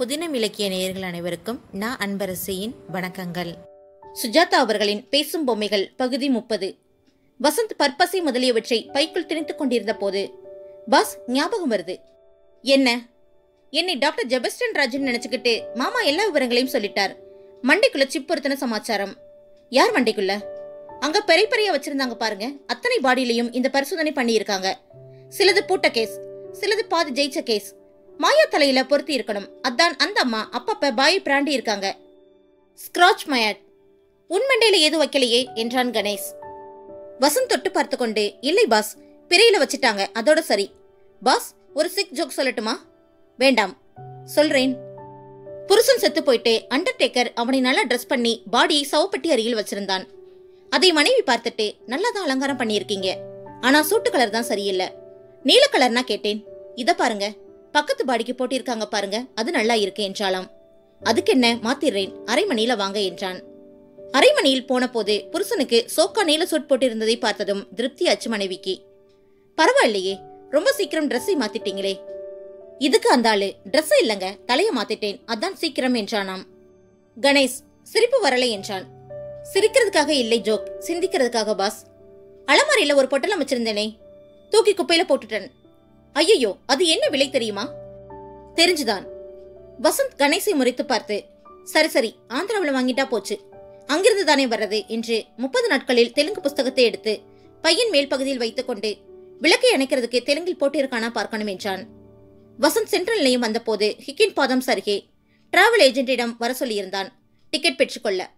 புதினம் இலக்கிய நேயர்கள் அனைவருக்கும் நான் அன்பரசியின் வணக்கங்கள். சுஜாதா அவர்களின் பேசும் பொம்மைகள் பகுதி முப்பது. வசந்த் பற்பசை முதலியவற்றை பைக்குள் திணித்துக் கொண்டிருந்த போது பாஸ் ஞாபகம் வருது. என்ன? என்னை டாக்டர் ஜெபஸ்டன் ராஜன் நினைச்சுக்கிட்டு மாமா எல்லா விவரங்களையும் சொல்லிட்டார். மண்டைக்குள்ள சிப் சமாச்சாரம். யார் மண்டைக்குள்ள? அங்க பெரிய பெரிய வச்சிருந்தாங்க பாருங்க. அத்தனை பாடியிலையும் இந்த பரிசோதனை பண்ணியிருக்காங்க. சிலது பூட்ட கேஸ் சிலது பாதி ஜெயிச்ச கேஸ் மாயா தலையில பொருத்தி இருக்கணும். அதான் அந்த அம்மா அப்பப்ப பாய் பிராண்டி இருக்காங்க. ஸ்க்ராச் மயாட் உன் மண்டையில எது வைக்கலையே? என்றான் கணேஷ். வசந்த் தொட்டு பார்த்து கொண்டு இல்லை பாஸ் பிறையில வச்சிட்டாங்க. அதோட சரி. பாஸ் ஒரு சிக் ஜோக் சொல்லட்டுமா? வேண்டாம். சொல்றேன். புருஷன் செத்து போயிட்டு அண்டர்டேக்கர் அவனை நல்லா ட்ரெஸ் பண்ணி பாடியை சவப்பட்டி அருகில் வச்சிருந்தான். அதை மனைவி பார்த்துட்டு நல்லா தான் அலங்காரம் பண்ணியிருக்கீங்க. ஆனா சூட்டு கலர் தான் சரியில்லை. நீல கலர்னா கேட்டேன். இத பாருங்க. பக்கத்து பாடிக்கு போட்டிருக்காங்க பாருங்க அது நல்லா இருக்கு என்றாளாம். அதுக்கு என்ன மாத்திடுறேன் அரை மணியில வாங்க என்றான். அரை மணியில் போன போது புருஷனுக்கு சோக்கா நீல சூட் போட்டிருந்ததை பார்த்ததும் திருப்தி ஆச்சு மனைவிக்கு. பரவாயில்லையே ரொம்ப சீக்கிரம் ட்ரெஸ்ஸை மாத்திட்டீங்களே. இதுக்கு அந்த ஆளு ட்ரெஸ் இல்லைங்க தலைய மாத்திட்டேன் அதான் சீக்கிரம் என்றானாம். கணேஷ் சிரிப்பு வரலை என்றான். சிரிக்கிறதுக்காக இல்லை ஜோக் சிந்திக்கிறதுக்காக பாஸ். அலமாரியில ஒரு பொட்டலம் வச்சிருந்தேனே. தூக்கி குப்பையில போட்டுட்டேன். ஐயையோ அது என்ன விலை தெரியுமா? தெரிஞ்சுதான். வசந்த் கணேசை முறைத்து பார்த்து சரி சரி ஆந்திராவில் வாங்கிட்டா போச்சு. அங்கிருந்து தானே வர்றது? என்று முப்பது நாட்களில் தெலுங்கு புஸ்தகத்தை எடுத்து பையன் மேல் பகுதியில் வைத்துக்கொண்டு விளக்கை அணைக்கிறதுக்கு தெலுங்கில் போட்டிருக்கானா பார்க்கணும் என்றான். வசந்த் சென்ட்ரல் நிலையம் வந்தபோது ஹிக்கின் பாதம் சருகே டிராவல் ஏஜென்ட்டிடம் வர சொல்லியிருந்தான். டிக்கெட் பெற்றுக்கொள்ள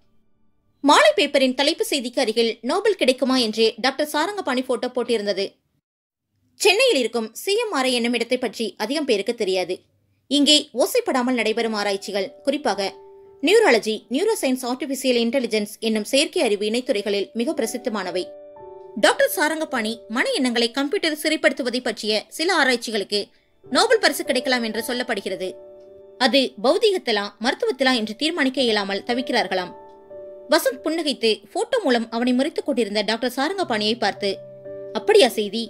மாலை பேப்பரின் தலைப்பு செய்திக்கு அருகில் நோபல் கிடைக்குமா என்று டாக்டர் சாரங்கபாணி போட்டோ போட்டிருந்தது. சென்னையில் இருக்கும் சிஎம்ஆர்ஐ என்னும் இடத்தை பற்றி அதிகம் பேருக்கு தெரியாது. இங்கே ஓசைப்படாமல் நடைபெறும் ஆராய்ச்சிகள் குறிப்பாக neurology neuro science artificial intelligence என்னும் செயற்கை அறிவு இணைத்துறைகளில் மிக பிரசித்தமானவை. டாக்டர் சாரங்கபாணி மன எண்ணங்களை கம்ப்யூட்டர் சிறைப்படுத்துவதை பற்றிய சில ஆராய்ச்சிகளுக்கு நோபல் பரிசு கிடைக்கலாம் என்று சொல்லப்படுகிறது. அது பௌதீகத்திலா மருத்துவத்திலா என்று தீர்மானிக்க இயலாமல் தவிக்கிறார்களாம். வசந்த் புன்னகைத்து போட்டோ மூலம் அவனை முறைத்துக் கொண்டிருந்த டாக்டர் சாரங்கபாணியை பார்த்து அப்படியா செய்தி?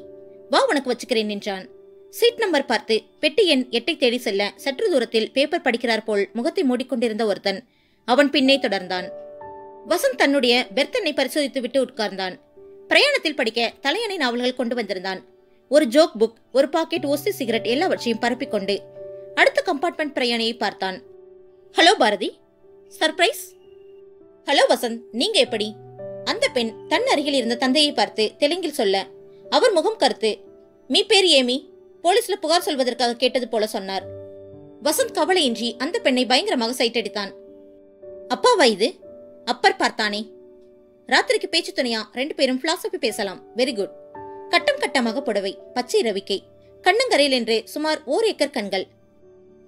வா உனக்கு வச்சுக்கிறேன் என்றான் சீட் நம்பர் பார்த்து பெட்டி எண் எட்டை தேடி செல்ல சற்று தூரத்தில் பேப்பர் படிக்கிறார் போல் முகத்தை மூடிக்கொண்டிருந்த ஒருத்தன். அவன் பின்னே தொடர்ந்தான். வசந்த் தன்னுடைய பெர்த்தனை பரிசோதித்துவிட்டு உட்கார்ந்தான். பிரயாணத்தில் படிக்க தலையணை நாவல்கள் கொண்டு வந்திருந்தான். ஒரு ஜோக் புக் ஒரு பாக்கெட் ஒசி சிகரெட் எல்லாவற்றையும் பரப்பிக்கொண்டு அடுத்த கம்பார்ட்மெண்ட் பிரயாணியை பார்த்தான். Hello Bharathi. Surprise hello Vasanth. நீங்க எப்படி? அந்த பெண் தன் அருகில் இருந்த தந்தையை பார்த்து தெலுங்கில் சொல்ல அவர் முகம் கருத்து. மீ பேர் ஏமி போலீஸ்ல புகார் சொல்வதற்காக கேட்டது போல சொன்னார். வசந்த் கவலையின்றி அந்த பெண்ணை பயங்கரமாக சைட்டடித்தான் அப்பாவா இது? அப்பர் பார்த்தானே. ராத்திரிக்கு பேச்சு துணையா? ரெண்டு பேரும் பிலாசபி பேசலாம். வெரி குட் கட்டம் கட்டமாக புடவை. பச்சை ரவிக்கை. கண்ணங்கரையில் என்று சுமார் ஓர் ஏக்கர் கண்கள்.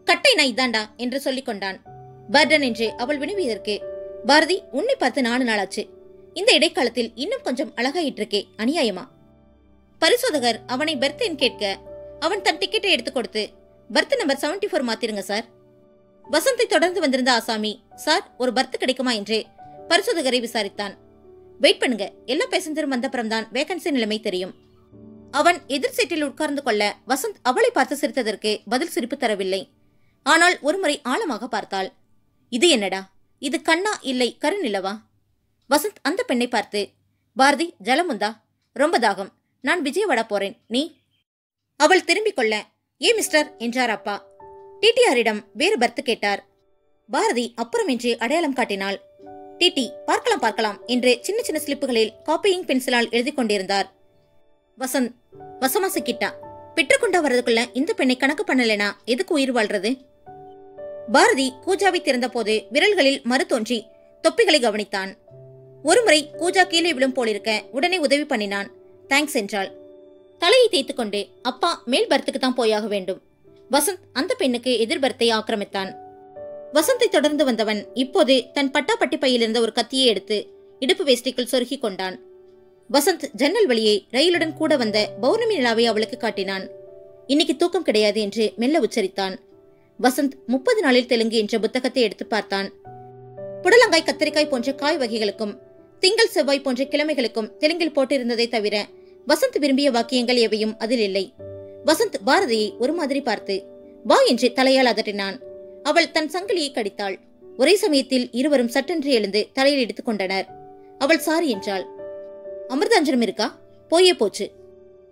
கட்டை நான் இதாண்டா? என்று சொல்லிக் கொண்டான். பர்டன் என்று அவள் வினவியதற்கு பாரதி உன்னை பார்த்து நாலு நாளாச்சு. இந்த இடைக்காலத்தில் இன்னும் கொஞ்சம் அழகாயிட்டிருக்கே அநியாயமா? பரிசோதகர் அவனை பெர்த் கேட்க அவன் தன் டிக்கெட்டை எடுத்துக் கொடுத்து பர்த் நம்பர் 74 ஃபோர் மாத்திருங்க சார் வசந்தை தொடர்ந்து வந்திருந்த ஆசாமி சார் ஒரு பர்த் கிடைக்குமா என்று பரிசோதகரை விசாரித்தான். வெயிட் பண்ணுங்க எல்லா பேசஞ்சரும் வந்தப்புறம் தான் வேகன்சி நிலைமை தெரியும். அவன் எதிர் சீட்டில் உட்கார்ந்து கொள்ள வசந்த் அவளை பார்த்து சிரித்ததற்கு பதில் சிரிப்பு தரவில்லை. ஆனால் ஒருமுறை ஆழமாக பார்த்தாள். இது என்னடா? இது கண்ணா இல்லை கருநிலவா? வசந்த் அந்த பெண்ணை பார்த்து பாரதி ஜலமுந்தா ரொம்ப தாகம். நான் விஜயவாடா போறேன். நீ? அவள் திரும்பிக் கொள்ள ஏ மிஸ்டர் என்றார் அப்பா. டிடிஆரிடம் வேறு பர்த் கேட்டார். பாரதி அப்புறமின்றி அடையாளம் காட்டினாள். டிடி பார்க்கலாம் பார்க்கலாம் என்று சின்ன சின்ன ஸ்லிப்புகளில் காப்பியிங் பென்சிலால் எழுதி கொண்டிருந்தார். வசந்த் வசமா சிக்கிட்டா? பெற்றுக்கொண்டா வர்றதுக்குள்ள இந்த பெண்ணை கணக்கு பண்ணலைனா எதுக்கு உயிர் வாழ்றது? பாரதி கூஜாவை திறந்தபோது விரல்களில் மறுத்தோன்றி தொப்பிகளை கவனித்தான். ஒருமுறை கூஜா கீழே விழும் போலிருக்க உடனே உதவி பண்ணினான். தேங்க்ஸ் என்றாள். தலையை தேய்த்துக் கொண்டு அப்பா மேல் பர்த்துக்கு தான் போயாக வேண்டும். வசந்த் அந்த பெண்ணுக்கு எதிர்பர்த்தை ஆக்கிரமித்தான். வசந்தை தொடர்ந்து வந்தவன் இப்போது தன் பட்டாப்பட்டி பையிலிருந்த ஒரு கத்தியை எடுத்து இடுப்பு வேஷ்டிக்குள் சொருகிக் கொண்டான். வசந்த் ஜன்னல் வழியே ரயிலுடன் கூட வந்த பௌர்ணமி நிலாவை அவளுக்கு காட்டினான். இன்னைக்கு தூக்கம் கிடையாது என்று மெல்ல உச்சரித்தான். வசந்த் முப்பது நாளில் தெலுங்கு என்ற புத்தகத்தை எடுத்து பார்த்தான். புடலங்காய் கத்தரிக்காய் போன்ற காய் வகைகளுக்கும் திங்கள் செவ்வாய் போன்ற கிழமைகளுக்கும் தெலுங்கில் போட்டிருந்ததை தவிர வசந்த் விரும்பிய வாக்கியங்கள் எவையும் அதில் இல்லை. வசந்த் பாரதியை ஒரு மாதிரி பார்த்து வா என்று தலையால் அதட்டினான். அவள் தன் சங்கிலியை கடித்தாள். ஒரே சமயத்தில் இருவரும் சட்டென்று எழுந்து தலையில் எடுத்துக் கொண்டனர். அவள் சாரி என்றாள். அமிர்தாஞ்சனம் இருக்கா? போயே போச்சு.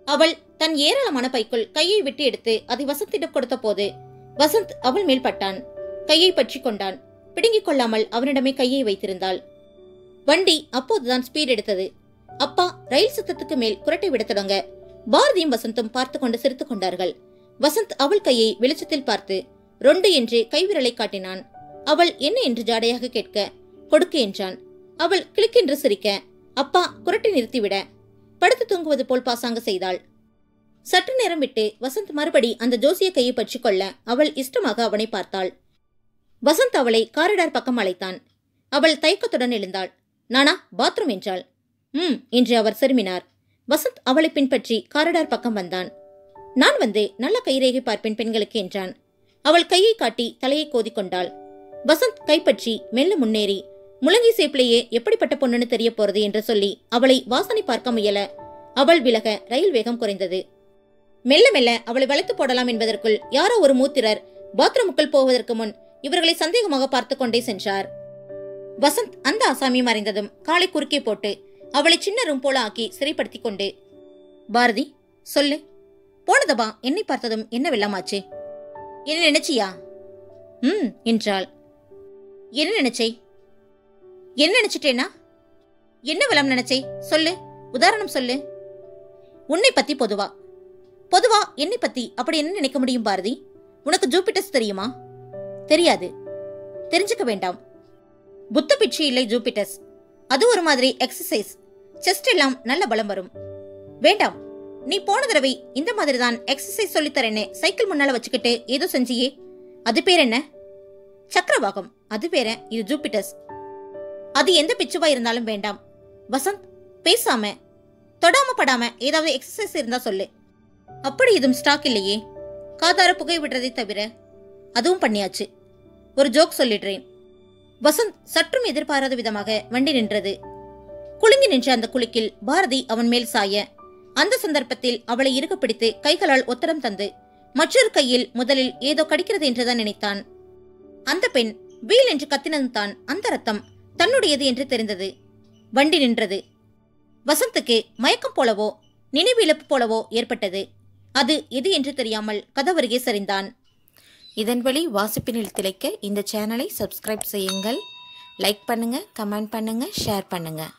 அவள் தன் ஏராளமான பைக்குள் கையை விட்டு எடுத்து அதை வசந்திடம் கொடுத்த போது வசந்த் அவள் மேல் பட்டான். கையை பற்றி கொண்டான். பிடுங்கிக் கொள்ளாமல் அவனிடமே கையை வைத்திருந்தாள். வண்டி அப்போதுதான் ஸ்பீட் எடுத்தது. அப்பா ரயில் சத்தத்துக்கு மேல் குரட்டை விட தொடங்க பாரதியும் வசந்தும் பார்த்து கொண்டு சிரித்துக் கொண்டார்கள். வசந்த் அவள் கையை வெளிச்சத்தில் பார்த்து ரொண்டு என்று கைவிரலை காட்டினான். அவள் என்ன என்று ஜாடையாக கேட்க கொடுக்கு என்றான். அவள் கிளிக்கென்று சிரிக்க அப்பா குரட்டை நிறுத்திவிட. படுத்து தூங்குவது போல் பாசாங்க செய்தாள். சற்று நேரம் விட்டு வசந்த் மறுபடி அந்த ஜோசிய கையை பற்றி கொள்ள அவள் இஷ்டமாக அவனை பார்த்தாள். வசந்த் அவளை காரிடார் பக்கம் அழைத்தான். அவள் தயக்கத்துடன் எழுந்தாள். நானா பாத்ரூம் என்றாள். ம் என்று அவர் செருமினார் வசந்த் அவளை பின்பற்றி காரடார் பக்கம் வந்தான். நான் வந்து நல்ல கைரேகை பார்ப்பேன் பெண்களுக்கு என்றான். அவள் கையை காட்டி தலையை கோதிக்கொண்டாள் வசந்த் கைப்பற்றி மெல்ல முன்னேறி முழங்கி சேப்பிலேயே எப்படிப்பட்ட பொண்ணுன்னு தெரிய போறது? என்று சொல்லி அவளை வாசனை பார்க்க முயல அவள் விலக ரயில் வேகம் குறைந்தது. மெல்ல மெல்ல அவளை வளைத்து போடலாம் என்பதற்குள் யாரோ ஒரு மூத்திரர் பாத்ரூமுக்குள் போவதற்கு முன் இவர்களை சந்தேகமாக பார்த்து கொண்டே சென்றார். வசந்த் அந்த ஆசாமி மறைந்ததும் காலை குறுக்கே போட்டு அவளை சின்ன ரூம் போல ஆக்கி சிறைப்படுத்திக் கொண்டு பாரதி சொல்லு. போனதபா என்னை பார்த்ததும் என்ன வெள்ளமாச்சு என்ன நினைச்சியா? ம் என்றாள். என்ன நினைச்சே? என்ன நினைச்சிட்டேனா? என்ன வெள்ளம் நினைச்சே? சொல்லு. உதாரணம் சொல்லு. உன்னை பத்தி பொதுவா. பொதுவா என்னை பத்தி? அப்படி என்ன நினைக்க முடியும் பாரதி? உனக்கு ஜூபிட்டர்ஸ் தெரியுமா? தெரியாது. தெரிஞ்சுக்க வேண்டாம். புத்த பிச்சு இல்லை ஜூபிட்டர்ஸ். அது ஒரு மாதிரி எக்ஸசைஸ் செஸ்ட் எல்லாம் நல்ல பலம் வரும். வேண்டாம். நீ போன தடவை இந்த மாதிரி தான் எக்ஸசைஸ் சொல்லித்தரேன்னு சைக்கிள் முன்னால வச்சுக்கிட்டு ஏதோ செஞ்சியே. அது பேர் என்ன? சக்கரவாகம். அது பேர இது ஜூபிட்டர்ஸ். அது எந்த பிச்சுவா இருந்தாலும் வேண்டாம். வசந்த் பேசாம தொடாம படாம ஏதாவது எக்ஸசைஸ் இருந்தா சொல்லு. அப்படி எதுவும் ஸ்டாக் இல்லையே. காதார புகை விடுறதை தவிர அதுவும் பண்ணியாச்சு. ஒரு ஜோக் சொல்லிடுறேன். வசந்த் சற்றும் எதிர்பாராத விதமாக வண்டி நின்றது. குலுங்கி நின்ற அந்த குலுக்கில் பாரதி அவன் மேல் சாய. அந்த சந்தர்ப்பத்தில் அவளை இறுக பிடித்து கைகளால் ஒத்தடம் தந்து மற்றொரு கையில் முதலில் ஏதோ கடிக்கிறது என்றுதான் நினைத்தான். அந்த பெண் வீல் என்று கத்தினதுதான் அந்த ரத்தம் தன்னுடையது என்று தெரிந்தது. வண்டி நின்றது. வசந்துக்கு மயக்கம் போலவோ நினைவு இழப்பு போலவோ ஏற்பட்டது. அது எது என்று தெரியாமல் கதவருகே சரிந்தான். இதன் வழி வாசிப்பினில் திளைக்க இந்த சேனலை சப்ஸ்கிரைப் செய்யுங்கள். லைக் பண்ணுங்கள் கமெண்ட் பண்ணுங்கள் ஷேர் பண்ணுங்கள்